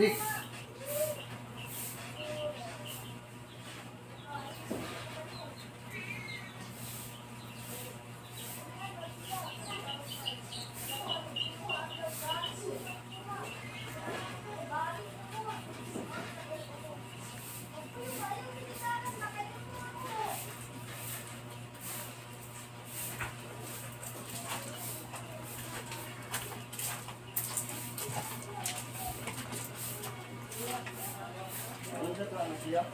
gratis 这个东西啊。